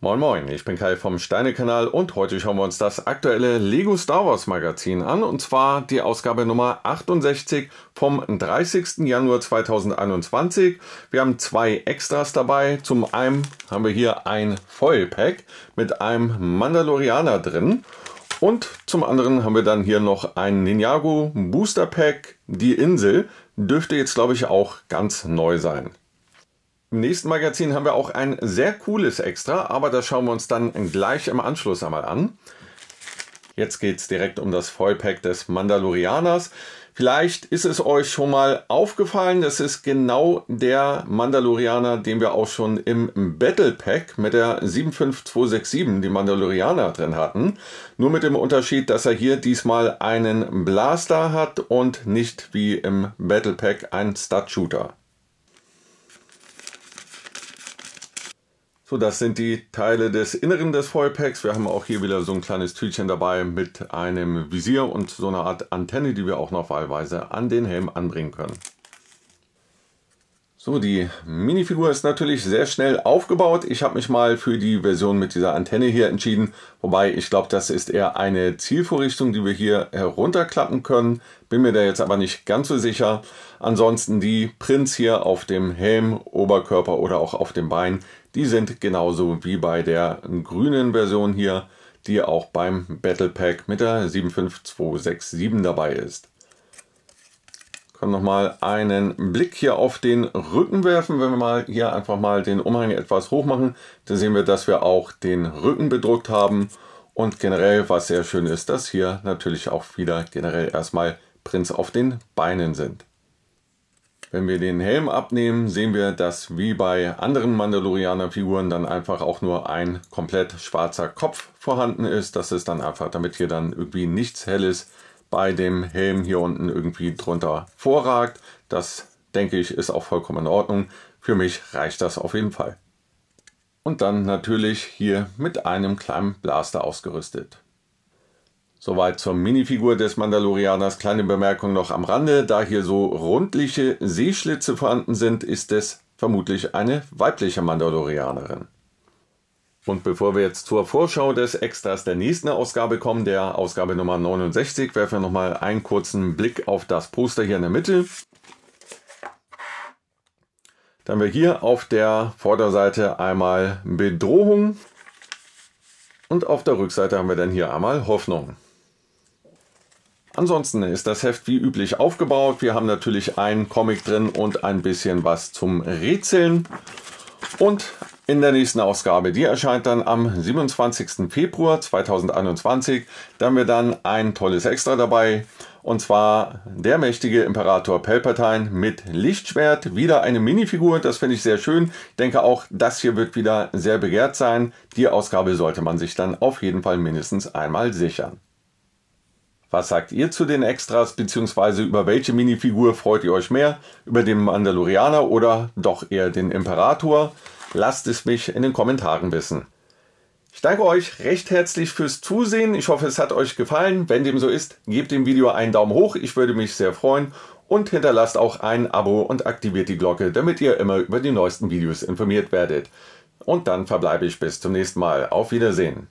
Moin Moin, ich bin Kai vom Steine-Kanal und heute schauen wir uns das aktuelle Lego Star Wars Magazin an und zwar die Ausgabe Nummer 68 vom 30. Januar 2021. Wir haben zwei Extras dabei. Zum einen haben wir hier ein Foil Pack mit einem Mandalorianer drin und zum anderen haben wir dann hier noch ein Ninjago Booster Pack. Die Insel dürfte jetzt glaube ich auch ganz neu sein. Im nächsten Magazin haben wir auch ein sehr cooles Extra, aber das schauen wir uns dann gleich im Anschluss einmal an. Jetzt geht es direkt um das Vollpack des Mandalorianers. Vielleicht ist es euch schon mal aufgefallen, das ist genau der Mandalorianer, den wir auch schon im Battle Pack mit der 75267, die Mandalorianer drin hatten. Nur mit dem Unterschied, dass er hier diesmal einen Blaster hat und nicht wie im Battle Pack ein Stud Shooter. So, das sind die Teile des Inneren des Foilpacks. Wir haben auch hier wieder so ein kleines Tütchen dabei mit einem Visier und so einer Art Antenne, die wir auch noch wahlweise an den Helm anbringen können. So, die Minifigur ist natürlich sehr schnell aufgebaut. Ich habe mich mal für die Version mit dieser Antenne hier entschieden. Wobei ich glaube, das ist eher eine Zielvorrichtung, die wir hier herunterklappen können. Bin mir da jetzt aber nicht ganz so sicher. Ansonsten die Prints hier auf dem Helm, Oberkörper oder auch auf dem Bein, die sind genauso wie bei der grünen Version hier, die auch beim Battle Pack mit der 75267 dabei ist können nochmal einen Blick hier auf den Rücken werfen. Wenn wir mal hier einfach mal den Umhang etwas hoch machen, dann sehen wir, dass wir auch den Rücken bedruckt haben. Und generell, was sehr schön ist, dass hier natürlich auch wieder generell erstmal Prints auf den Beinen sind. Wenn wir den Helm abnehmen, sehen wir, dass wie bei anderen Mandalorianer-Figuren dann einfach auch nur ein komplett schwarzer Kopf vorhanden ist. Das ist dann einfach, damit hier dann irgendwie nichts Helles bei dem Helm hier unten irgendwie drunter vorragt. Das denke ich ist auch vollkommen in Ordnung. Für mich reicht das auf jeden Fall. Und dann natürlich hier mit einem kleinen Blaster ausgerüstet. Soweit zur Minifigur des Mandalorianers. Kleine Bemerkung noch am Rande. Da hier so rundliche Seeschlitze vorhanden sind, ist es vermutlich eine weibliche Mandalorianerin. Und bevor wir jetzt zur Vorschau des Extras der nächsten Ausgabe kommen, der Ausgabe Nummer 69, werfen wir nochmal einen kurzen Blick auf das Poster hier in der Mitte. Dann haben wir hier auf der Vorderseite einmal Bedrohung und auf der Rückseite haben wir dann hier einmal Hoffnung. Ansonsten ist das Heft wie üblich aufgebaut. Wir haben natürlich einen Comic drin und ein bisschen was zum Rätseln. Und in der nächsten Ausgabe, die erscheint dann am 27. Februar 2021, da haben wir dann ein tolles Extra dabei. Und zwar der mächtige Imperator Palpatine mit Lichtschwert. Wieder eine Minifigur, das finde ich sehr schön. Ich denke auch, das hier wird wieder sehr begehrt sein. Die Ausgabe sollte man sich dann auf jeden Fall mindestens einmal sichern. Was sagt ihr zu den Extras, beziehungsweise über welche Minifigur freut ihr euch mehr? Über den Mandalorianer oder doch eher den Imperator? Lasst es mich in den Kommentaren wissen. Ich danke euch recht herzlich fürs Zusehen. Ich hoffe, es hat euch gefallen. Wenn dem so ist, gebt dem Video einen Daumen hoch. Ich würde mich sehr freuen. Und hinterlasst auch ein Abo und aktiviert die Glocke, damit ihr immer über die neuesten Videos informiert werdet. Und dann verbleibe ich bis zum nächsten Mal. Auf Wiedersehen.